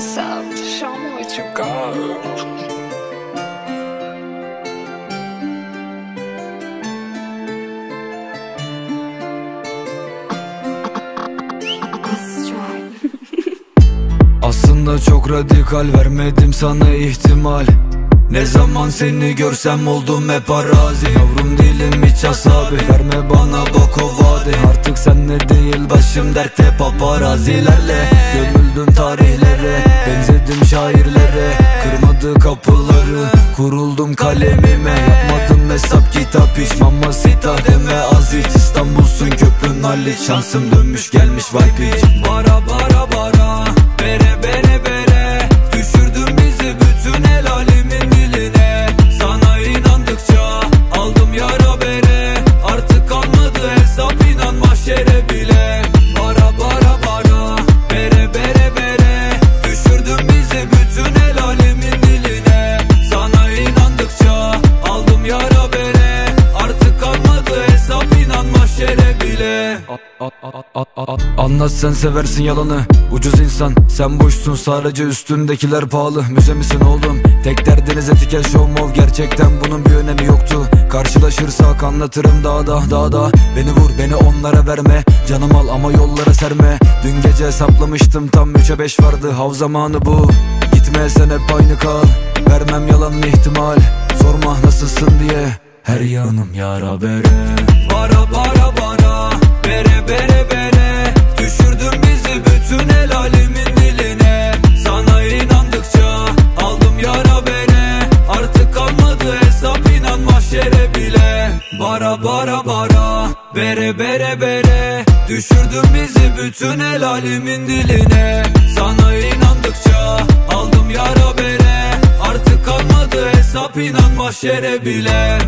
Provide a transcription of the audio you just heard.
myself to show me what you got. Aslında çok radikal vermedim sana ihtimal Ne zaman seni görsem oldum hep arazi Yavrum değilim hiç asabi. Verme bana bak o vade Artık sen ne değil başım dertte. Paparazilerle Gömüldüm tarihlere. Benzedim şairlere. Kırmadı kapıları. Kuruldum kalemime. Yapmadım hesap kitap hiç Mamacita deme az hiç İstanbul'sun köprün Haliç Şansım dönmüş gelmiş vay piç. Bara bile Anlat sen seversin yalanı. Ucuz insan sen boşsun. Sadece üstündekiler pahalı. Müze misin oğlum? Tek derdiniz etiket show mov. Gerçekten bunun bir önemi yoktu. Karşılaşırsak anlatırım daha da daha da. Beni vur beni onlara verme. Canım al ama yollara serme. Dün gece hesaplamıştım tam 3'e 5 vardı. Hav zamanı bu. Gitme sen hep aynı kal. Vermem yalan ihtimal. Sorma nasılsın diye. Her yanım yara bere. Bara bara Bara bara bara. Bere bere bere. Düşürdün bizi bütün el alemin diline. Sana inandıkça aldım yara bere. Artık kalmadı hesap inan mahşere bile